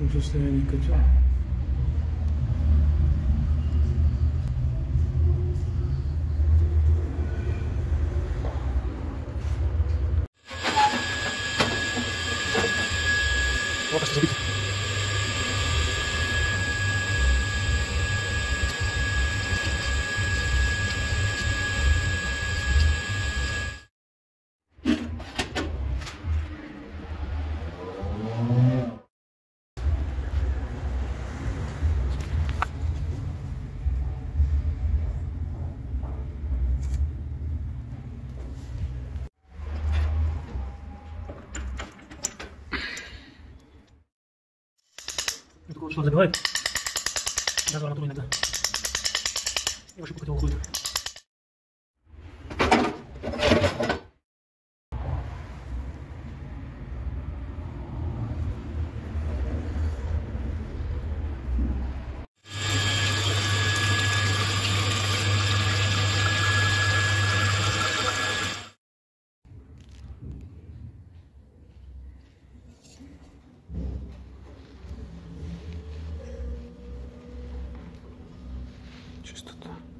каком состоянии котел. Лопасти تكون شو زي بهاي لازم على طول هنا ده يبقى شوفوا كده Чистота.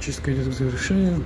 Чистка идет к завершению.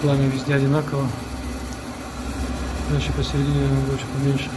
Пламя везде одинаково. Значит, посередине чуть поменьше.